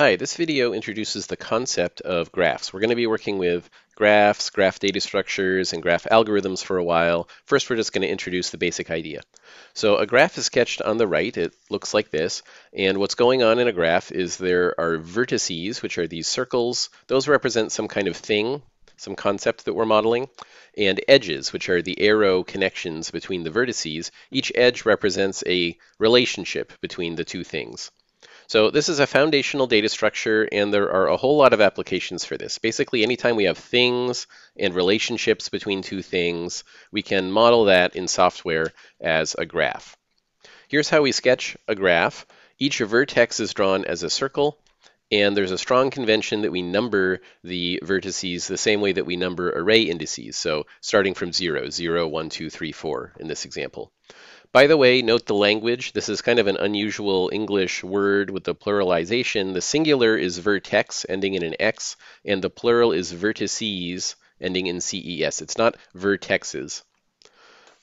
Hi, this video introduces the concept of graphs. We're going to be working with graphs, graph data structures, and graph algorithms for a while. First, we're just going to introduce the basic idea. So a graph is sketched on the right. It looks like this. And what's going on in a graph is there are vertices, which are these circles. Those represent some kind of thing, some concept that we're modeling. And edges, which are the arrow connections between the vertices. Each edge represents a relationship between the two things. So this is a foundational data structure, and there are a whole lot of applications for this. Basically, anytime we have things and relationships between two things, we can model that in software as a graph. Here's how we sketch a graph. Each vertex is drawn as a circle, and there's a strong convention that we number the vertices the same way that we number array indices. So starting from 0, 0, 1, 2, 3, 4 in this example. By the way, note the language. This is kind of an unusual English word with the pluralization. The singular is vertex, ending in an X, and the plural is vertices, ending in CES. It's not vertexes.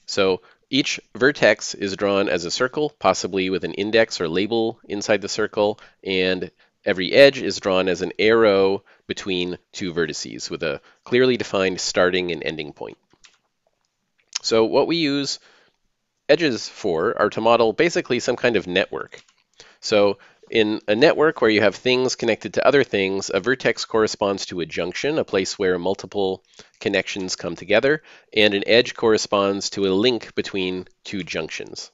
So each vertex is drawn as a circle, possibly with an index or label inside the circle, and every edge is drawn as an arrow between two vertices with a clearly defined starting and ending point. So what we use edges for are to model basically some kind of network. So in a network where you have things connected to other things, a vertex corresponds to a junction, a place where multiple connections come together, and an edge corresponds to a link between two junctions.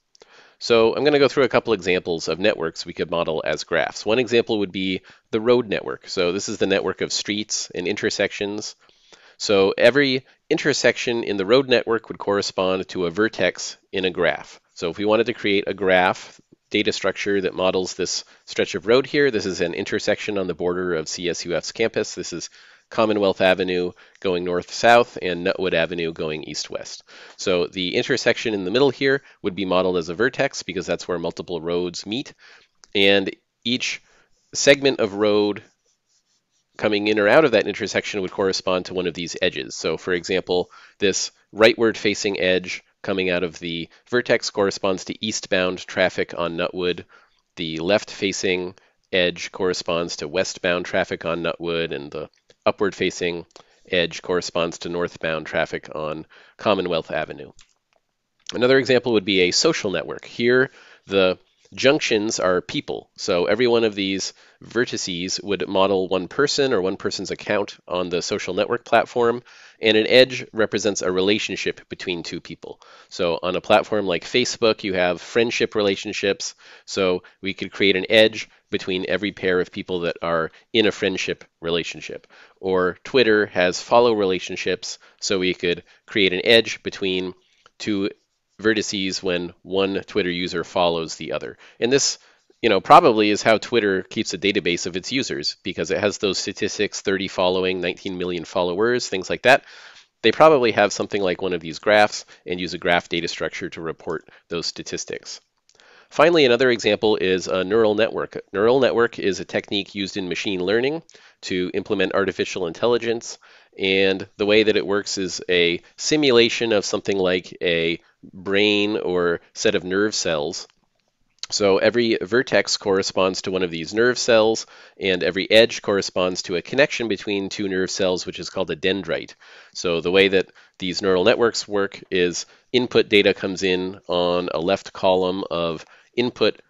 So I'm going to go through a couple examples of networks we could model as graphs. One example would be the road network. So this is the network of streets and intersections. So every intersection in the road network would correspond to a vertex in a graph. So if we wanted to create a graph data structure that models this stretch of road here, this is an intersection on the border of CSUF's campus. This is Commonwealth Avenue going north-south and Nutwood Avenue going east-west. So the intersection in the middle here would be modeled as a vertex because that's where multiple roads meet. And each segment of road coming in or out of that intersection would correspond to one of these edges. So for example, this rightward facing edge coming out of the vertex corresponds to eastbound traffic on Nutwood. The left facing edge corresponds to westbound traffic on Nutwood, and the upward facing edge corresponds to northbound traffic on Commonwealth Avenue. Another example would be a social network. Here, the Junctions are people. So every one of these vertices would model one person or one person's account on the social network platform. And an edge represents a relationship between two people. So on a platform like Facebook, you have friendship relationships. So we could create an edge between every pair of people that are in a friendship relationship. Or Twitter has follow relationships. So we could create an edge between two vertices when one Twitter user follows the other. And this, you know, probably is how Twitter keeps a database of its users because it has those statistics 30 following, 19 million followers, things like that. They probably have something like one of these graphs and use a graph data structure to report those statistics. Finally, another example is a neural network. Neural network is a technique used in machine learning to implement artificial intelligence. And the way that it works is a simulation of something like a brain or set of nerve cells. So every vertex corresponds to one of these nerve cells, and every edge corresponds to a connection between two nerve cells, which is called a dendrite. So the way that these neural networks work is input data comes in on a left column of input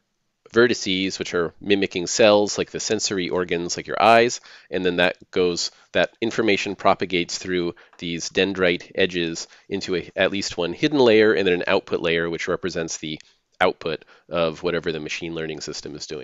vertices, which are mimicking cells like the sensory organs, like your eyes, and then that goes, that information propagates through these dendrite edges into a, at least one hidden layer and then an output layer, which represents the output of whatever the machine learning system is doing.